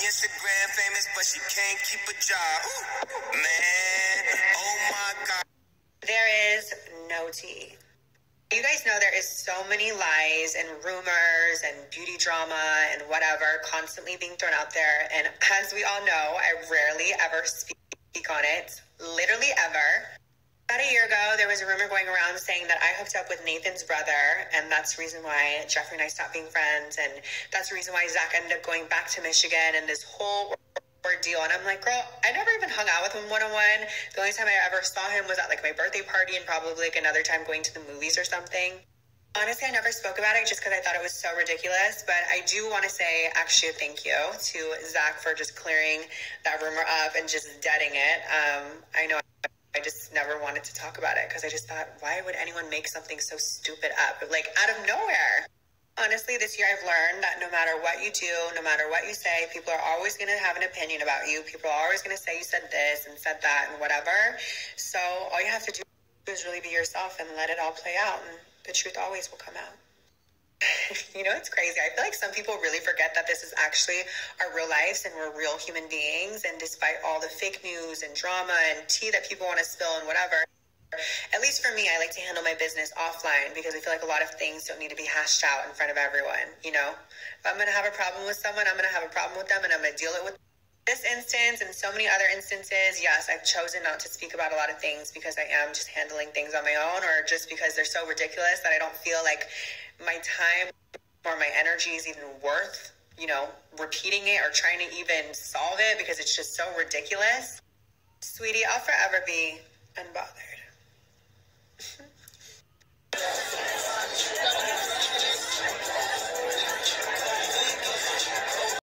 Instagram famous, but she can't keep a job. Ooh, man, oh my God. There is no tea. You guys know there is so many lies and rumors and beauty drama and whatever constantly being thrown out there. And as we all know, I rarely ever speak on it. Literally ever. About a year ago, there was a rumor going around saying that I hooked up with Nathan's brother, and that's the reason why Jeffree and I stopped being friends, and that's the reason why Zach ended up going back to Michigan, and this whole ordeal. And I'm like, girl, I never even hung out with him one on one. The only time I ever saw him was at like my birthday party, and probably like another time going to the movies or something. Honestly, I never spoke about it just because I thought it was so ridiculous. But I do want to say actually a thank you to Zach for just clearing that rumor up and just deading it. Um, I know I just never wanted to talk about it because I just thought, why would anyone make something so stupid up? Like out of nowhere. Honestly, this year I've learned that no matter what you do, no matter what you say, people are always going to have an opinion about you. People are always going to say you said this and said that and whatever. So all you have to do is really be yourself and let it all play out, and the truth always will come out. you know, it's crazy. I feel like some people really forget that this is actually our real lives and we're real human beings. And despite all the fake news and drama and tea that people want to spill and whatever, at least for me, I like to handle my business offline because I feel like a lot of things don't need to be hashed out in front of everyone. You know, if I'm going to have a problem with someone, I'm going to have a problem with them and I'm going to deal it with this instance and so many other instances, yes, I've chosen not to speak about a lot of things because I am just handling things on my own or just because they're so ridiculous that I don't feel like my time or my energy is even worth, you know, repeating it or trying to even solve it because it's just so ridiculous. Sweetie, I'll forever be unbothered.